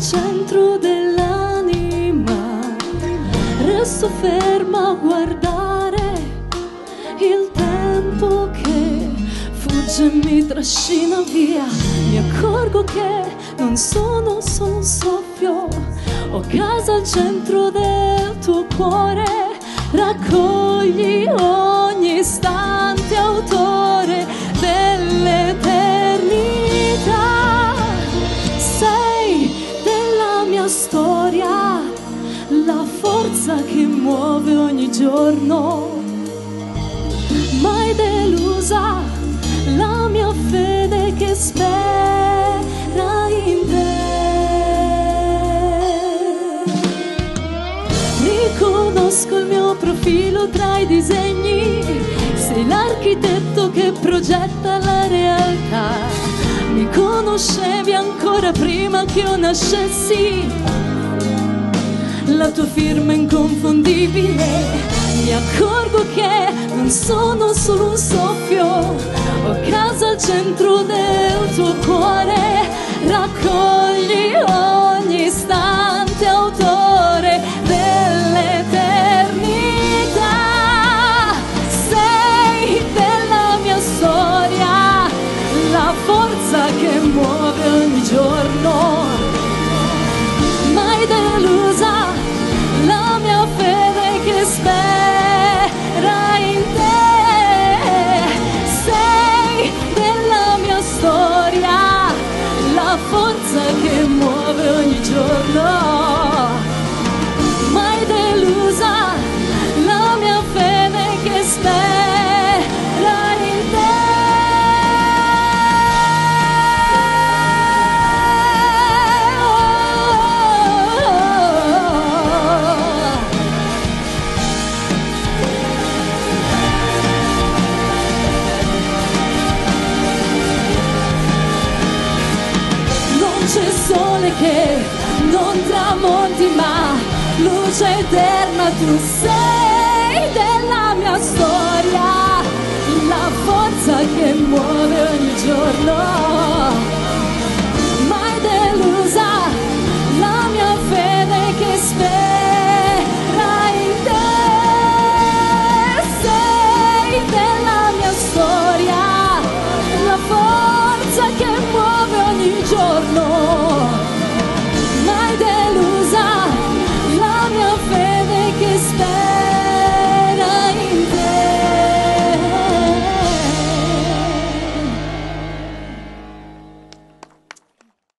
centro dell'anima, resto ferma a guardare il tempo che fugge e mi trascina via. Mi accorgo che non sono solo un soffio, ho casa al centro del tuo cuore, raccogli forza che muove ogni giorno. Mai delusa la mia fede che spera in te. Riconosco il mio profilo tra i disegni, sei l'architetto che progetta la realtà. Mi conoscevi ancora prima che io nascessi, la tua firma inconfondibile. Mi accorgo che non sono solo un soffio, ho casa al centro del forza che muove ogni giorno. che non tramonti ma luce eterna tu sei.